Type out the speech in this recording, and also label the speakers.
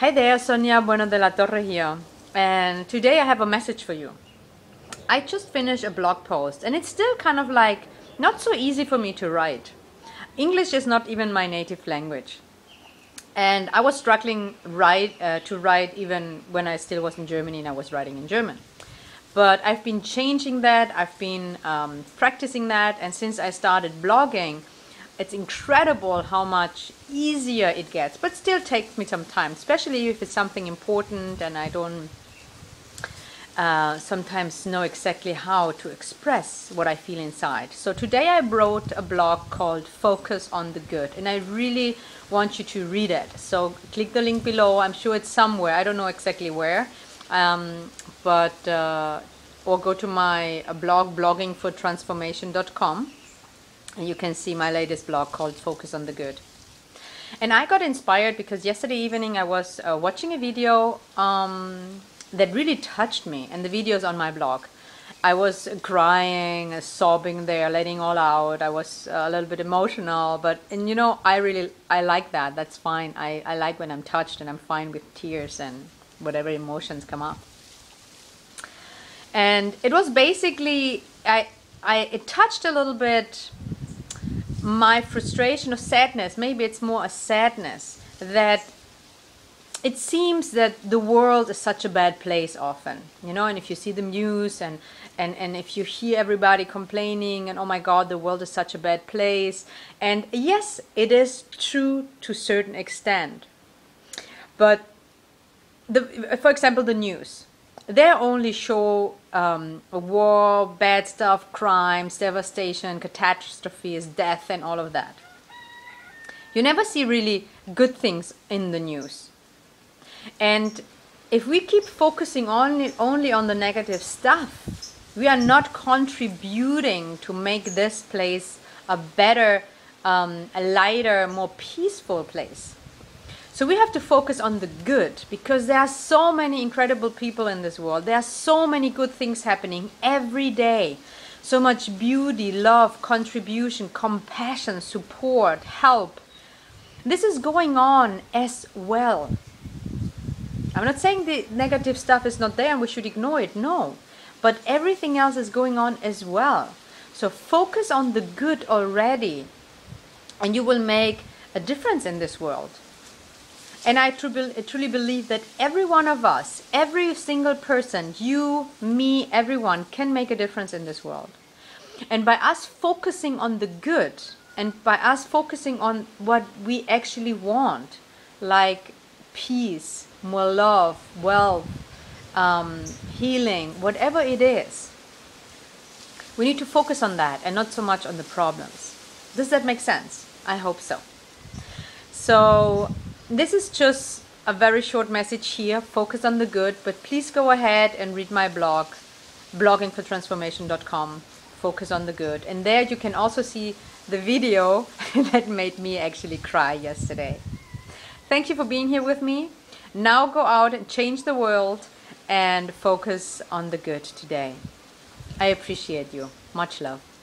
Speaker 1: Hi there, Sonia Bueno de la Torre here. And today I have a message for you. I just finished a blog post and it's still kind of like not so easy for me to write. English is not even my native language. And I was struggling write, uh, to write even when I still was in Germany and I was writing in German. But I've been changing that, I've been um, practicing that, and since I started blogging, it's incredible how much easier it gets but still takes me some time especially if it's something important and i don't uh, sometimes know exactly how to express what i feel inside. So today i wrote a blog called focus on the good and i really want you to read it. So click the link below. I'm sure it's somewhere. I don't know exactly where um, but uh, or go to my blog bloggingfortransformation.com and you can see my latest blog called Focus on the Good. And I got inspired because yesterday evening I was uh, watching a video um, that really touched me, and the video is on my blog. I was crying, sobbing there, letting all out. I was uh, a little bit emotional, but and you know I really I like that. That's fine. I, I like when I'm touched, and I'm fine with tears and whatever emotions come up. And it was basically I I it touched a little bit my frustration or sadness, maybe it's more a sadness that it seems that the world is such a bad place often, you know, and if you see the news and, and, and if you hear everybody complaining and oh my god, the world is such a bad place. And yes, it is true to certain extent. But the, for example, the news they only show um, war, bad stuff, crimes, devastation, catastrophes, death, and all of that. You never see really good things in the news. And if we keep focusing only, only on the negative stuff, we are not contributing to make this place a better, um, a lighter, more peaceful place. So we have to focus on the good because there are so many incredible people in this world. There are so many good things happening every day. So much beauty, love, contribution, compassion, support, help. This is going on as well. I'm not saying the negative stuff is not there and we should ignore it. No. But everything else is going on as well. So focus on the good already and you will make a difference in this world. And I truly believe that every one of us, every single person, you, me, everyone, can make a difference in this world. And by us focusing on the good and by us focusing on what we actually want, like peace, more love, wealth, um, healing, whatever it is, we need to focus on that and not so much on the problems. Does that make sense? I hope so. So this is just a very short message here, focus on the good, but please go ahead and read my blog, bloggingfortransformation.com, focus on the good. And there you can also see the video that made me actually cry yesterday. Thank you for being here with me. Now go out and change the world and focus on the good today. I appreciate you. Much love.